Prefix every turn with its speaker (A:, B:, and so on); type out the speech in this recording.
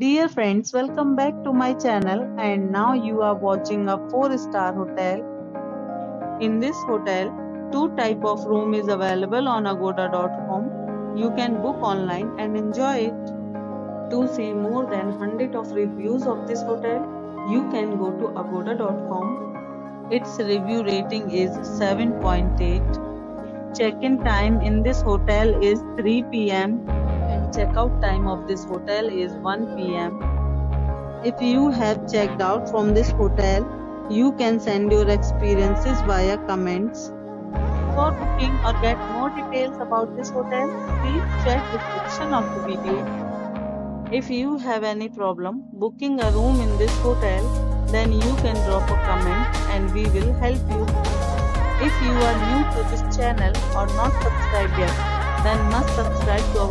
A: Dear friends, welcome back to my channel and now you are watching a 4 star hotel. In this hotel, two type of room is available on agoda.com. You can book online and enjoy it. To see more than 100 of reviews of this hotel, you can go to agoda.com. Its review rating is 7.8. Check-in time in this hotel is 3 p.m checkout time of this hotel is 1 pm. If you have checked out from this hotel, you can send your experiences via comments. For booking or get more details about this hotel, please check description of the video. If you have any problem booking a room in this hotel, then you can drop a comment and we will help you. If you are new to this channel or not subscribed yet, then must subscribe